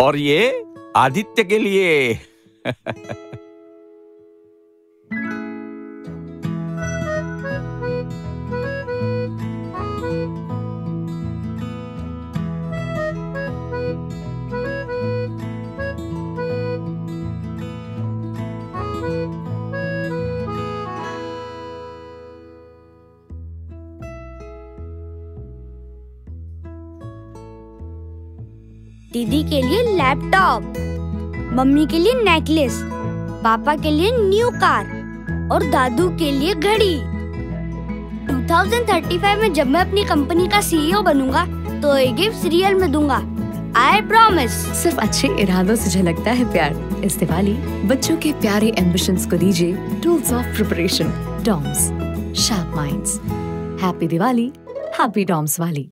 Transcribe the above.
और ये आदित्य के लिए। दीदी के लिए लैपटॉप, मम्मी के लिए नेकलेस, पापा के लिए न्यू कार और दादू के लिए घड़ी। 2035 में जब मैं अपनी कंपनी का सीईओ बनूँगा तो ये गिफ्ट रियल में दूँगा। आई प्रॉमिस सिर्फ़ अच्छे इरादों से झलकता है प्यार। इस दिवाली, बच्चों के प्यारे एम्बिशंस को दीजिए tools of preparation Doms sharp minds happy Diwali happy Doms वाली।